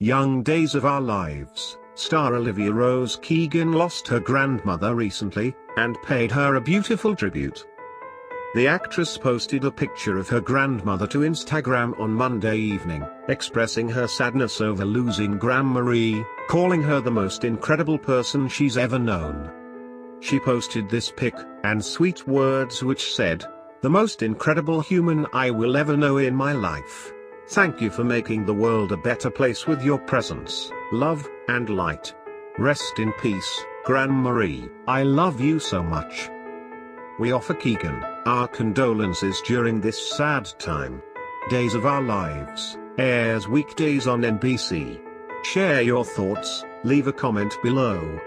Young Days of Our Lives, star Olivia Rose Keegan lost her grandmother recently, and paid her a beautiful tribute. The actress posted a picture of her grandmother to Instagram on Monday evening, expressing her sadness over losing Gram Marie, calling her the most incredible person she's ever known. She posted this pic, and sweet words which said, The most incredible human I will ever know in my life. Thank you for making the world a better place with your presence, love, and light. Rest in peace, Gram Marie. I love you so much. We offer Keegan our condolences during this sad time. Days of Our Lives airs weekdays on NBC. Share your thoughts, leave a comment below.